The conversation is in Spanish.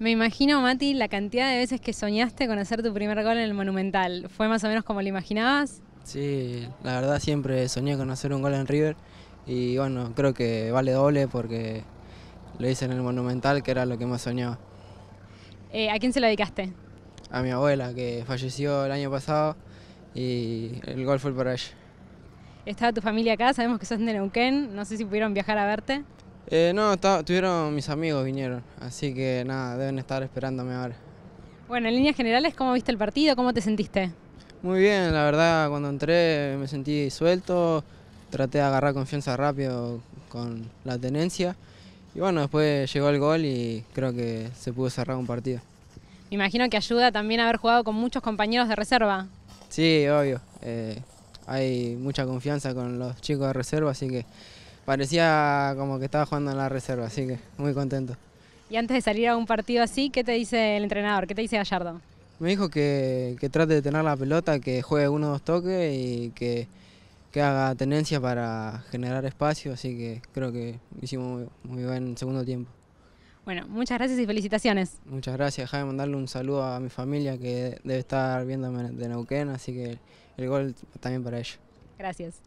Me imagino, Mati, la cantidad de veces que soñaste con hacer tu primer gol en el Monumental. ¿Fue más o menos como lo imaginabas? Sí, la verdad siempre soñé con hacer un gol en River y bueno, creo que vale doble porque lo hice en el Monumental, que era lo que más soñaba. Eh, ¿A quién se lo dedicaste? A mi abuela, que falleció el año pasado y el gol fue para ella. ¿Estaba tu familia acá? Sabemos que sos de Neuquén. No sé si pudieron viajar a verte. Eh, no, estuvieron mis amigos, vinieron, así que nada, deben estar esperándome ahora. Bueno, en líneas generales, ¿cómo viste el partido? ¿Cómo te sentiste? Muy bien, la verdad, cuando entré me sentí suelto, traté de agarrar confianza rápido con la tenencia y bueno, después llegó el gol y creo que se pudo cerrar un partido. Me imagino que ayuda también haber jugado con muchos compañeros de reserva. Sí, obvio. Eh, hay mucha confianza con los chicos de reserva, así que parecía como que estaba jugando en la reserva, así que muy contento. Y antes de salir a un partido así, ¿qué te dice el entrenador? ¿Qué te dice Gallardo? Me dijo que, trate de tener la pelota, que juegue uno o dos toques y que, haga tenencia para generar espacio, así que creo que hicimos muy, muy buen segundo tiempo. Bueno, muchas gracias y felicitaciones. Muchas gracias, Jaime, mandarle un saludo a mi familia que debe estar viéndome de Neuquén, así que el gol también para ellos. Gracias.